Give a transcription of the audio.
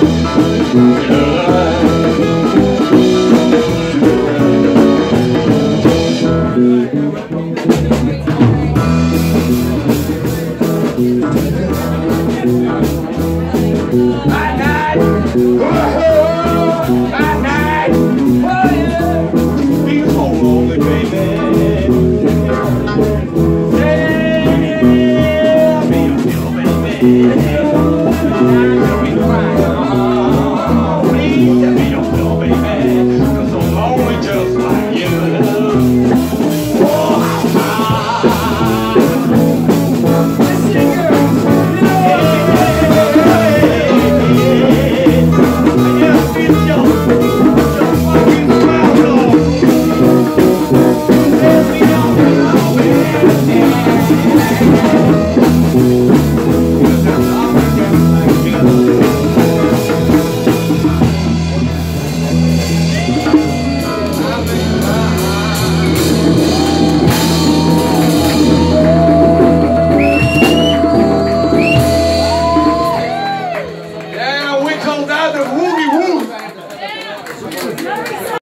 Yeah, baby.